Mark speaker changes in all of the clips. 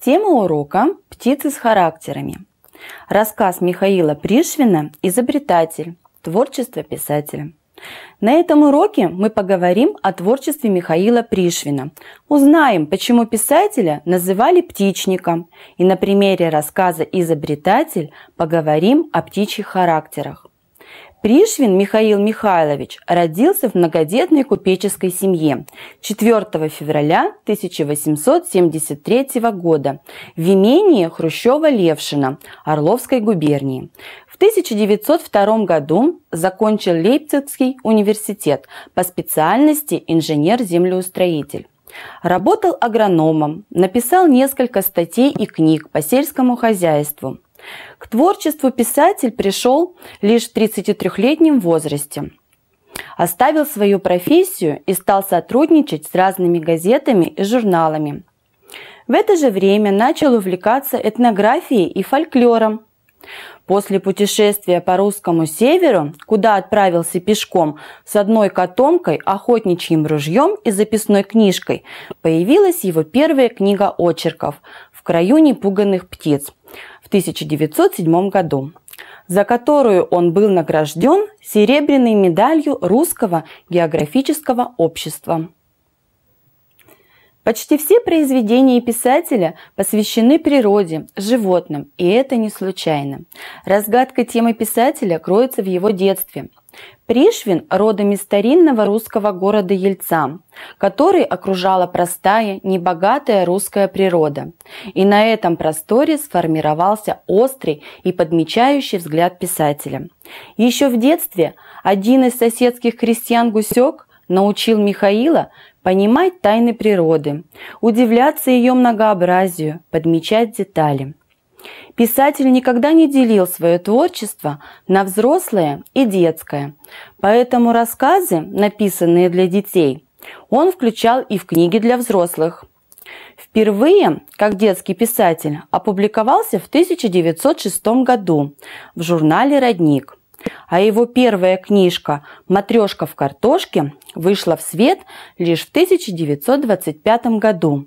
Speaker 1: Тема урока – птицы с характерами. Рассказ Михаила Пришвина «Изобретатель. Творчество писателя». На этом уроке мы поговорим о творчестве Михаила Пришвина. Узнаем, почему писателя называли птичником. И на примере рассказа «Изобретатель» поговорим о птичьих характерах. Пришвин Михаил Михайлович родился в многодетной купеческой семье 4 февраля 1873 года в имении Хрущева-Левшина Орловской губернии. В 1902 году закончил Лейпцигский университет по специальности инженер-землеустроитель. Работал агрономом, написал несколько статей и книг по сельскому хозяйству – к творчеству писатель пришел лишь в 33-летнем возрасте. Оставил свою профессию и стал сотрудничать с разными газетами и журналами. В это же время начал увлекаться этнографией и фольклором. После путешествия по русскому северу, куда отправился пешком с одной котомкой, охотничьим ружьем и записной книжкой, появилась его первая книга очерков «В краю непуганных птиц», в 1907 году, за которую он был награжден серебряной медалью Русского географического общества. Почти все произведения писателя посвящены природе, животным, и это не случайно. Разгадка темы писателя кроется в его детстве – Пришвин родом из старинного русского города Ельца, который окружала простая, небогатая русская природа. И на этом просторе сформировался острый и подмечающий взгляд писателя. Еще в детстве один из соседских крестьян Гусек научил Михаила понимать тайны природы, удивляться ее многообразию, подмечать детали. Писатель никогда не делил свое творчество на взрослое и детское, поэтому рассказы, написанные для детей, он включал и в книги для взрослых. Впервые, как детский писатель, опубликовался в 1906 году в журнале «Родник», а его первая книжка «Матрешка в картошке» вышла в свет лишь в 1925 году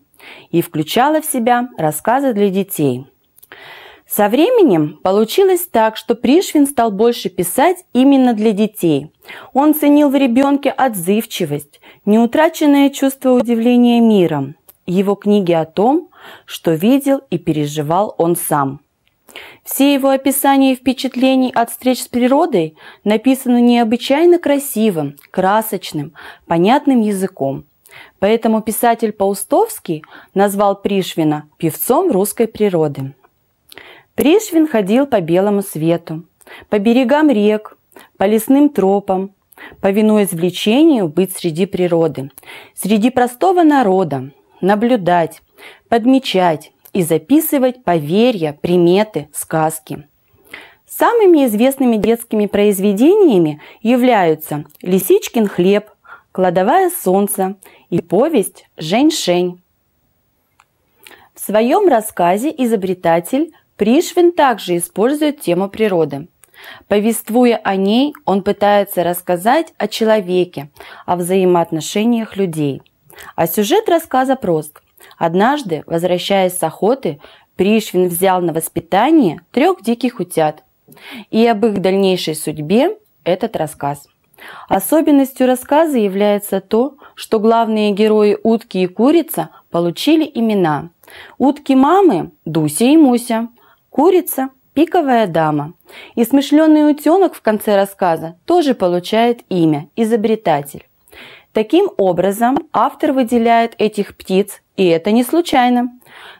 Speaker 1: и включала в себя рассказы для детей – со временем получилось так, что Пришвин стал больше писать именно для детей. Он ценил в ребенке отзывчивость, неутраченное чувство удивления миром, его книги о том, что видел и переживал он сам. Все его описания и впечатлений от встреч с природой написаны необычайно красивым, красочным, понятным языком. Поэтому писатель Паустовский назвал Пришвина певцом русской природы. Пришвин ходил по белому свету, по берегам рек, по лесным тропам, повинуясь влечению быть среди природы, среди простого народа, наблюдать, подмечать и записывать поверья, приметы, сказки. Самыми известными детскими произведениями являются «Лисичкин хлеб», «Кладовая солнце» и повесть «Жень-шень». В своем рассказе изобретатель Пришвин также использует тему природы. Повествуя о ней, он пытается рассказать о человеке, о взаимоотношениях людей. А сюжет рассказа прост. Однажды, возвращаясь с охоты, Пришвин взял на воспитание трех диких утят. И об их дальнейшей судьбе этот рассказ. Особенностью рассказа является то, что главные герои утки и курица получили имена. Утки мамы – Дуся и Муся, Курица – пиковая дама. И смышленый утенок в конце рассказа тоже получает имя – изобретатель. Таким образом, автор выделяет этих птиц, и это не случайно.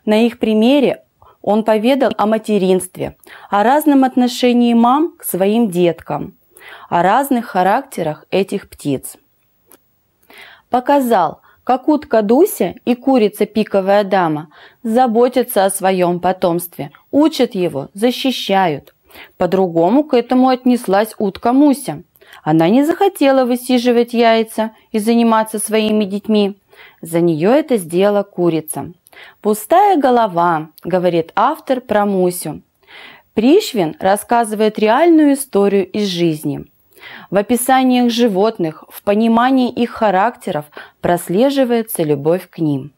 Speaker 1: На их примере он поведал о материнстве, о разном отношении мам к своим деткам, о разных характерах этих птиц. Показал, как утка Дуся и курица Пиковая дама заботятся о своем потомстве, учат его, защищают. По-другому к этому отнеслась утка Муся. Она не захотела высиживать яйца и заниматься своими детьми. За нее это сделала курица. «Пустая голова», — говорит автор про Мусю. Пришвин рассказывает реальную историю из жизни. В описаниях животных, в понимании их характеров прослеживается любовь к ним.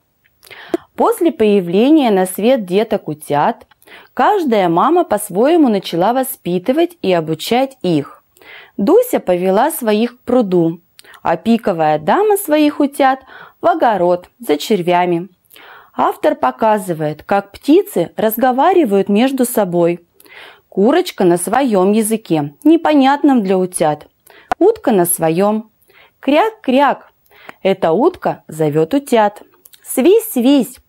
Speaker 1: После появления на свет деток утят, каждая мама по-своему начала воспитывать и обучать их. Дуся повела своих к пруду, а пиковая дама своих утят в огород за червями. Автор показывает, как птицы разговаривают между собой. Курочка на своем языке, непонятном для утят. Утка на своем. Кряк-кряк. Эта утка зовет утят. Свись-свись.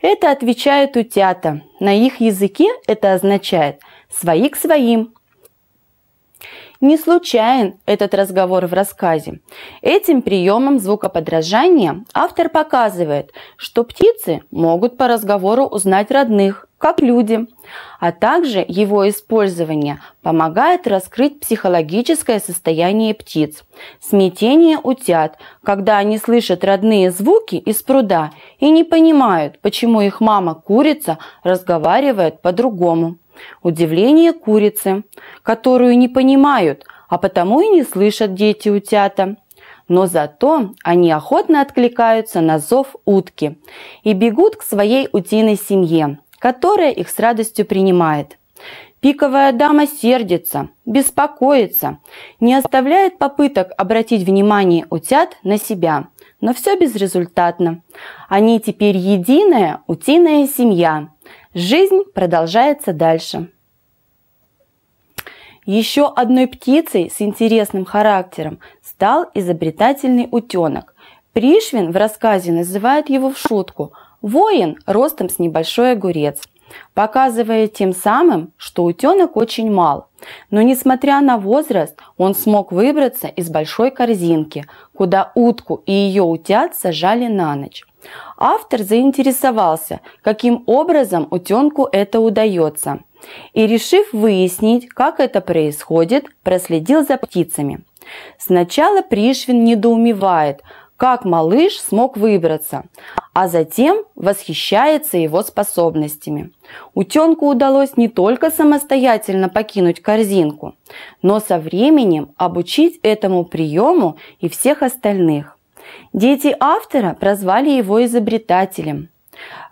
Speaker 1: Это отвечают утята. На их языке это означает «свои к своим». Не случайен этот разговор в рассказе. Этим приемом звукоподражания автор показывает, что птицы могут по разговору узнать родных, как люди, а также его использование помогает раскрыть психологическое состояние птиц, смятение утят, когда они слышат родные звуки из пруда и не понимают, почему их мама-курица разговаривает по-другому. Удивление курицы, которую не понимают, а потому и не слышат дети утята. Но зато они охотно откликаются на зов утки и бегут к своей утиной семье, которая их с радостью принимает. Пиковая дама сердится, беспокоится, не оставляет попыток обратить внимание утят на себя, но все безрезультатно. Они теперь единая утиная семья, Жизнь продолжается дальше. Еще одной птицей с интересным характером стал изобретательный утенок. Пришвин в рассказе называет его в шутку «воин ростом с небольшой огурец», показывая тем самым, что утенок очень мал. Но несмотря на возраст, он смог выбраться из большой корзинки, куда утку и ее утят сажали на ночь. Автор заинтересовался, каким образом утенку это удается. И, решив выяснить, как это происходит, проследил за птицами. Сначала Пришвин недоумевает, как малыш смог выбраться, а затем восхищается его способностями. Утенку удалось не только самостоятельно покинуть корзинку, но со временем обучить этому приему и всех остальных. Дети автора прозвали его изобретателем.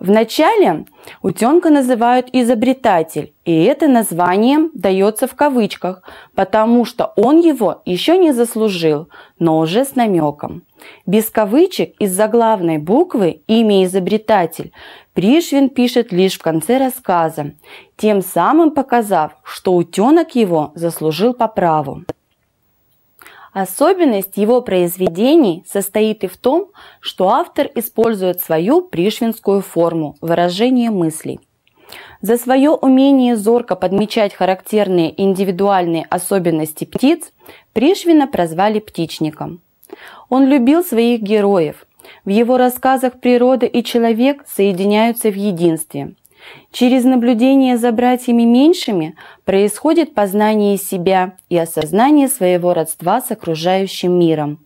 Speaker 1: Вначале утенка называют изобретатель, и это название дается в кавычках, потому что он его еще не заслужил, но уже с намеком. Без кавычек из-за главной буквы имя изобретатель Пришвин пишет лишь в конце рассказа, тем самым показав, что утенок его заслужил по праву. Особенность его произведений состоит и в том, что автор использует свою пришвинскую форму выражения мыслей. За свое умение зорко подмечать характерные индивидуальные особенности птиц Пришвина прозвали птичником. Он любил своих героев. В его рассказах природа и человек соединяются в единстве. Через наблюдение за братьями меньшими происходит познание себя и осознание своего родства с окружающим миром.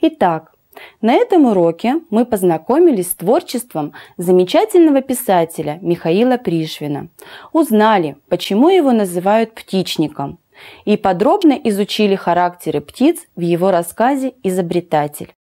Speaker 1: Итак, на этом уроке мы познакомились с творчеством замечательного писателя Михаила Пришвина, узнали, почему его называют птичником, и подробно изучили характеры птиц в его рассказе «Изобретатель».